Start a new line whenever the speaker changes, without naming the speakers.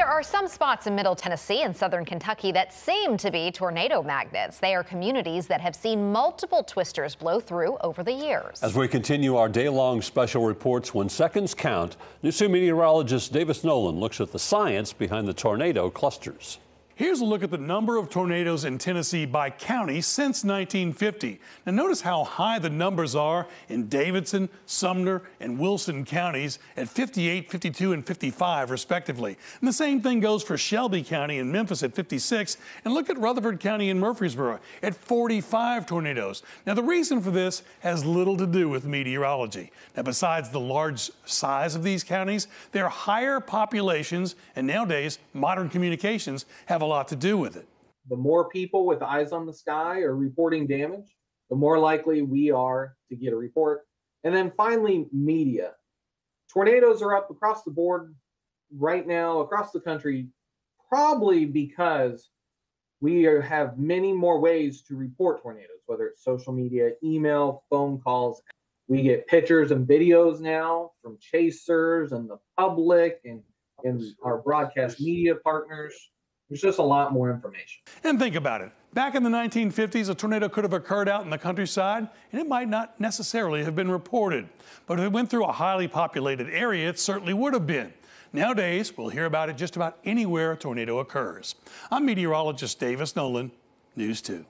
There are some spots in Middle Tennessee and Southern Kentucky that seem to be tornado magnets. They are communities that have seen multiple twisters blow through over the years.
As we continue our day-long special reports when seconds count, News 2 meteorologist Davis Nolan looks at the science behind the tornado clusters.
Here's a look at the number of tornadoes in Tennessee by county since 1950. Now notice how high the numbers are in Davidson, Sumner, and Wilson counties at 58, 52, and 55 respectively. And the same thing goes for Shelby County and Memphis at 56. And look at Rutherford County and Murfreesboro at 45 tornadoes. Now the reason for this has little to do with meteorology. Now besides the large size of these counties, their higher populations and nowadays modern communications have a lot to do with it.
The more people with eyes on the sky are reporting damage, the more likely we are to get a report. And then finally, media. Tornadoes are up across the board right now, across the country, probably because we are, have many more ways to report tornadoes, whether it's social media, email, phone calls. We get pictures and videos now from chasers and the public and, and our broadcast media partners. There's just a lot more information.
And think about it. Back in the 1950s, a tornado could have occurred out in the countryside, and it might not necessarily have been reported. But if it went through a highly populated area, it certainly would have been. Nowadays, we'll hear about it just about anywhere a tornado occurs. I'm meteorologist Davis Nolan, News 2.